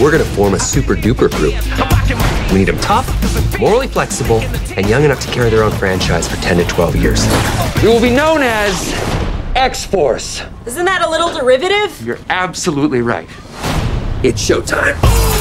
We're gonna form a super duper group. We need them tough, morally flexible, and young enough to carry their own franchise for 10 to 12 years. We will be known as X Force. Isn't that a little derivative? You're absolutely right. It's showtime.